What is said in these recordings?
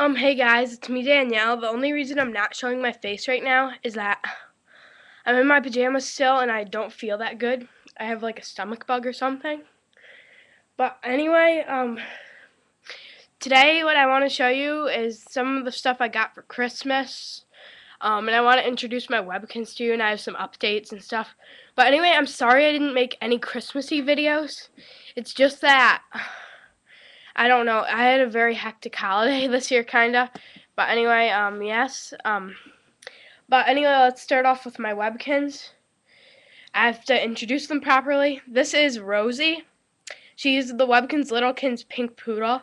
Um, hey guys, it's me Danielle. The only reason I'm not showing my face right now is that I'm in my pajamas still and I don't feel that good. I have like a stomach bug or something. But anyway, um, today what I want to show you is some of the stuff I got for Christmas. Um, and I want to introduce my Webkinz to you and I have some updates and stuff. But anyway, I'm sorry I didn't make any Christmassy videos. It's just that I don't know. I had a very hectic holiday this year, kinda. But anyway, um, yes. Um, but anyway, let's start off with my Webkinz. I have to introduce them properly. This is Rosie. She's the Webkinz Littlekins Pink Poodle,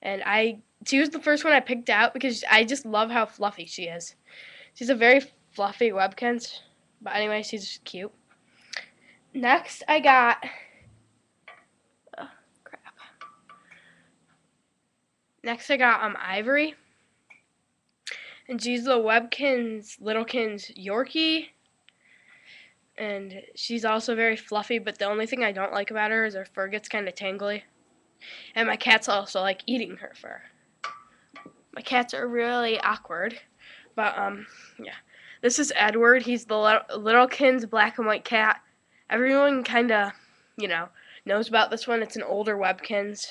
and I she was the first one I picked out because I just love how fluffy she is. She's a very fluffy Webkinz, but anyway, she's cute. Next, I got Next, I got um Ivory. And she's the Webkinz Littlekins Yorkie. And she's also very fluffy, but the only thing I don't like about her is her fur gets kind of tangly. And my cats also like eating her fur. My cats are really awkward. But, um, yeah. This is Edward. He's the Littlekins black and white cat. Everyone kind of, you know, knows about this one. It's an older Webkinz.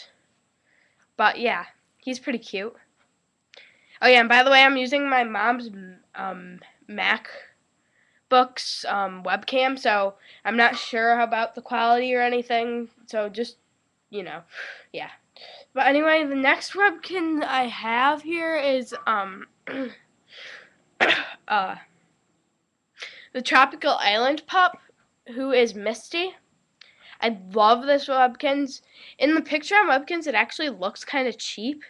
But, yeah. He's pretty cute. Oh yeah, and by the way, I'm using my mom's um, MacBook's um, webcam, so I'm not sure about the quality or anything. So just, you know, yeah. But anyway, the next Webkinz I have here is um, uh, the Tropical Island pup, who is Misty. I love this Webkinz. In the picture on Webkinz, it actually looks kind of cheap.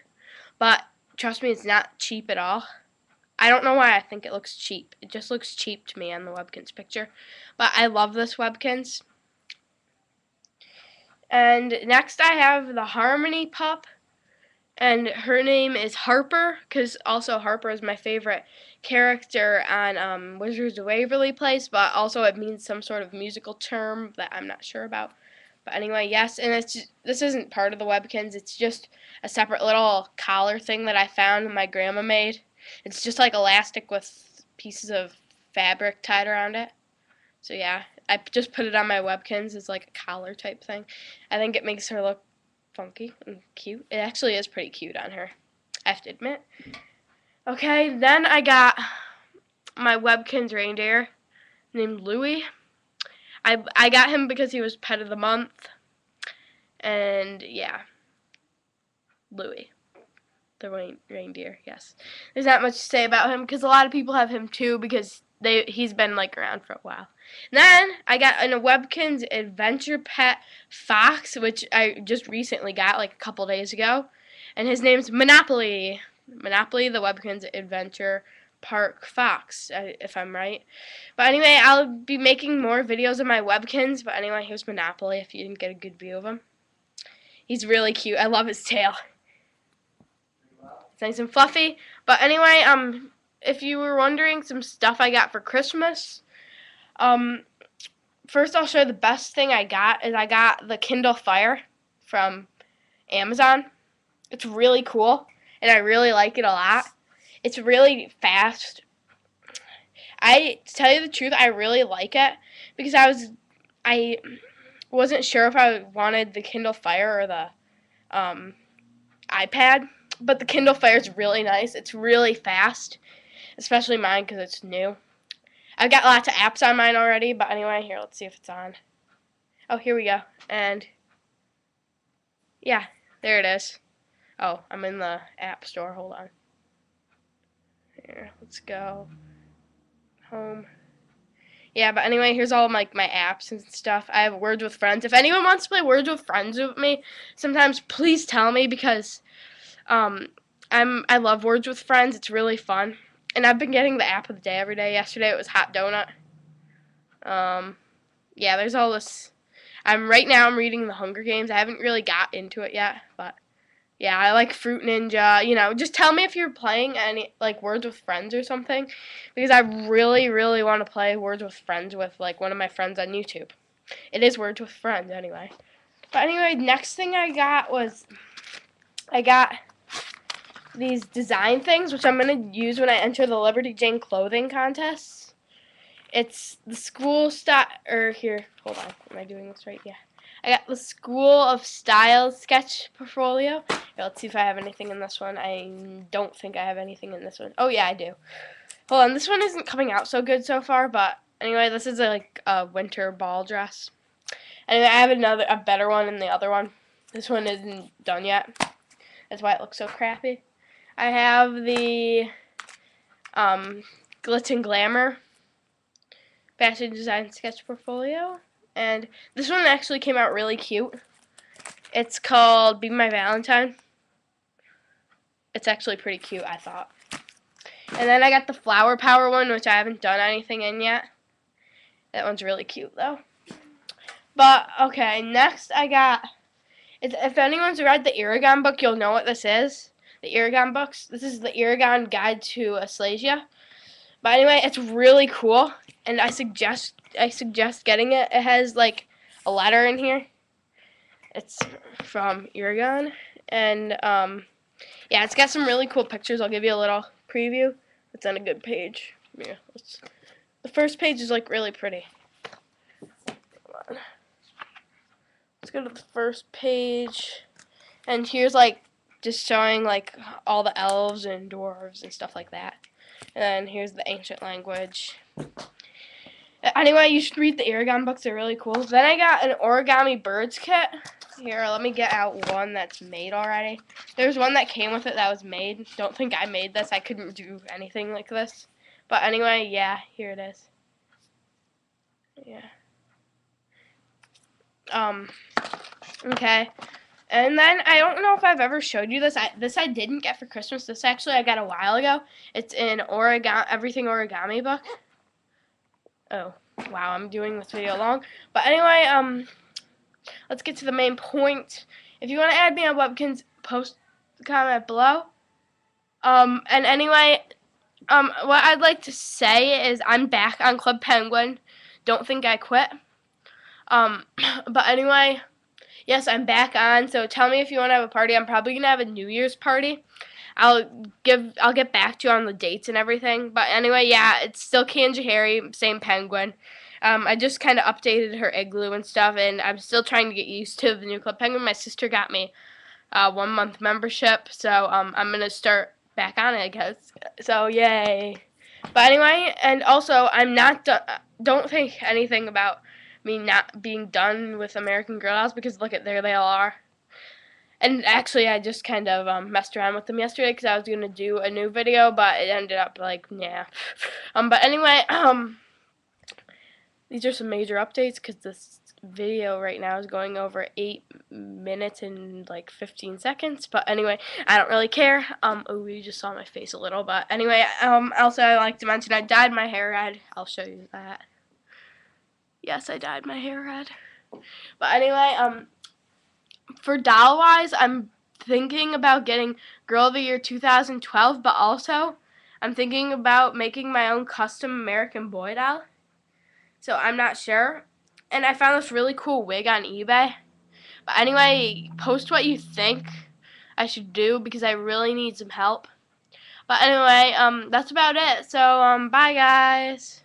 But trust me, it's not cheap at all. I don't know why I think it looks cheap. It just looks cheap to me on the Webkinz picture. But I love this Webkinz. And next I have the Harmony Pup. And her name is Harper, because also Harper is my favorite character on um, Wizards of Waverly Place, but also it means some sort of musical term that I'm not sure about. But anyway, yes, and it's this isn't part of the Webkinz. It's just a separate little collar thing that I found my grandma made. It's just like elastic with pieces of fabric tied around it. So yeah, I just put it on my Webkinz as like a collar type thing. I think it makes her look funky and cute. It actually is pretty cute on her. I have to admit. Okay, then I got my Webkinz reindeer named Louie. I I got him because he was pet of the month. And yeah. Louis. The rain, reindeer, yes. There's not much to say about him because a lot of people have him too because they he's been like around for a while. And then I got a Webkinz Adventure Pet Fox, which I just recently got like a couple days ago, and his name's Monopoly. Monopoly, the Webkinz Adventure Park Fox, if I'm right. But anyway, I'll be making more videos of my Webkinz. But anyway, here's Monopoly if you didn't get a good view of him. He's really cute. I love his tail. It's nice and fluffy. But anyway, um, if you were wondering some stuff I got for Christmas, um, first I'll show the best thing I got is I got the Kindle Fire from Amazon. It's really cool, and I really like it a lot. It's really fast. I to tell you the truth, I really like it because I was I wasn't sure if I wanted the Kindle Fire or the um, iPad, but the Kindle Fire is really nice. It's really fast, especially mine because it's new. I've got lots of apps on mine already, but anyway, here, let's see if it's on. Oh, here we go. And yeah, there it is. Oh, I'm in the app store. Hold on. Here, let's go. Home. Yeah, but anyway, here's all my my apps and stuff. I have Words with Friends. If anyone wants to play Words with Friends with me, sometimes please tell me because um I'm I love Words with Friends. It's really fun. And I've been getting the app of the day every day. Yesterday it was Hot Donut. Um yeah, there's all this I'm right now I'm reading The Hunger Games. I haven't really got into it yet, but yeah, I like Fruit Ninja. You know, just tell me if you're playing any like Words with Friends or something, because I really, really want to play Words with Friends with like one of my friends on YouTube. It is Words with Friends anyway. But anyway, next thing I got was I got these design things, which I'm going to use when I enter the Liberty Jane clothing contest. It's the school style, or here, hold on, am I doing this right? Yeah. I got the School of Style sketch portfolio. Here, let's see if I have anything in this one. I don't think I have anything in this one. Oh, yeah, I do. Hold on, this one isn't coming out so good so far, but anyway, this is a, like a winter ball dress. Anyway, I have another, a better one in the other one. This one isn't done yet. That's why it looks so crappy. I have the um, Glitz and Glamour fashion design sketch portfolio. And this one actually came out really cute. It's called Be My Valentine. It's actually pretty cute, I thought. And then I got the Flower Power one, which I haven't done anything in yet. That one's really cute, though. But, okay, next I got... If anyone's read the Eragon book, you'll know what this is. The Eragon books. This is the Eragon Guide to Alagaësia. But anyway, it's really cool, and I suggest I suggest getting it. It has like a letter in here. It's from Eragon, and um, yeah, it's got some really cool pictures. I'll give you a little preview. It's on a good page. Yeah, the first page is like really pretty. Let's go to the first page, and here's like just showing like all the elves and dwarves and stuff like that. And here's the ancient language. Anyway, you should read the Eragon books. They're really cool. Then I got an origami birds kit. Here, let me get out one that's made already. There's one that came with it that was made. Don't think I made this. I couldn't do anything like this. But anyway, yeah, here it is. Yeah. Um, okay. And then I don't know if I've ever showed you this. I, this I didn't get for Christmas. This actually I got a while ago. It's in origami, everything origami book. Oh, wow, I'm doing this video long. But anyway, um, let's get to the main point. If you want to add me on Webkinz, post comment below. Um, and anyway, um, what I'd like to say is I'm back on Club Penguin. Don't think I quit. Um, but anyway yes, I'm back on. So tell me if you want to have a party. I'm probably gonna have a New Year's party. I'll give I'll get back to you on the dates and everything. But anyway, yeah, it's still Kanjahari, same penguin. Um, I just kind of updated her igloo and stuff, and I'm still trying to get used to the new Club Penguin. My sister got me a one month membership, so um, I'm gonna start back on it, I guess. So yay! But anyway, and also I'm not don't think anything about me not being done with American Girl Dolls because look at there they all are. And actually, I just kind of um, messed around with them yesterday because I was gonna do a new video, but it ended up like yeah. Um, but anyway, um, these are some major updates because this video right now is going over eight minutes and like 15 seconds. But anyway, I don't really care. Um, oh, you just saw my face a little, but anyway, um, also I like to mention I dyed my hair red. I'll show you that. Yes, I dyed my hair red. But anyway, um, for doll wise, I'm thinking about getting Girl of the Year 2012, but also I'm thinking about making my own custom American Boy doll. So I'm not sure. And I found this really cool wig on eBay. But anyway, post what you think I should do because I really need some help. But anyway, um, that's about it. So, um, bye guys.